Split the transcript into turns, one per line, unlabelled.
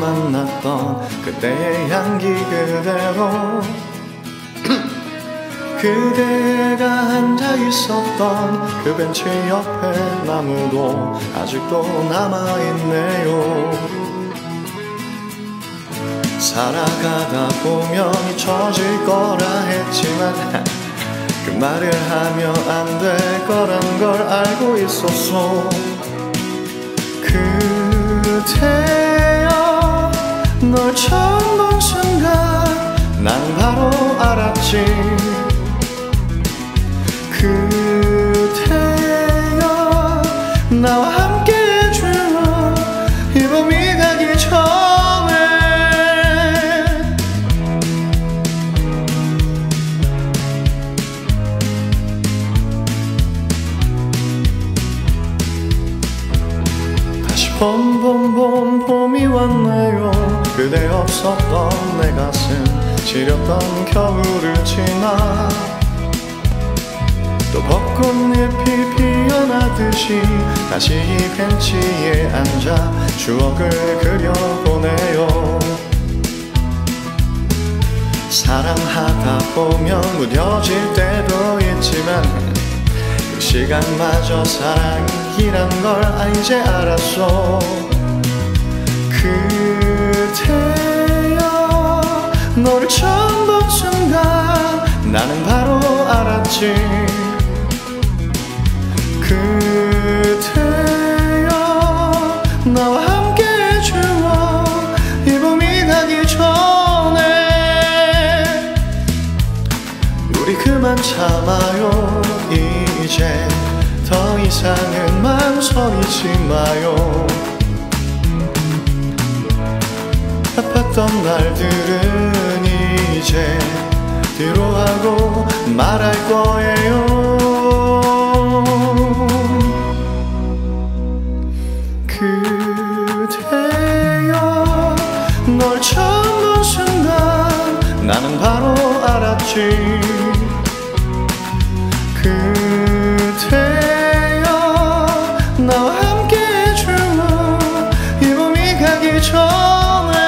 만났던 그때의 향기 그대로. 그대가 앉아 있었던 그 벤치 옆에 나무도 아직도 남아있네요. 살아가다 보면 잊혀질 거라 했지만 그 말을 하면 안 될 거란 걸 알고 있었어. 그 대여 널 처음 본 순간 난 바로 알았지. 그 봄봄봄 봄이 왔네요. 그대 없었던 내 가슴 시렸던 겨울을 지나. 또 벚꽃잎이 피어나듯이 다시 이 벤치에 앉아 추억을 그려보네요. 사랑하다 보면 무뎌질 때도 있지만 그 시간마저 사랑이란 걸 아, 이제 알았어. 그대여 너를 처음 본 순간 나는 바로 알았지 우리 그만 참아요. 이제 더 이상은 망설이지 마요. 아팠던 날들은 이제 뒤로 하고 말할 거예요. 그대여 널 처음 본 순간 나는 바로 알았지 전에.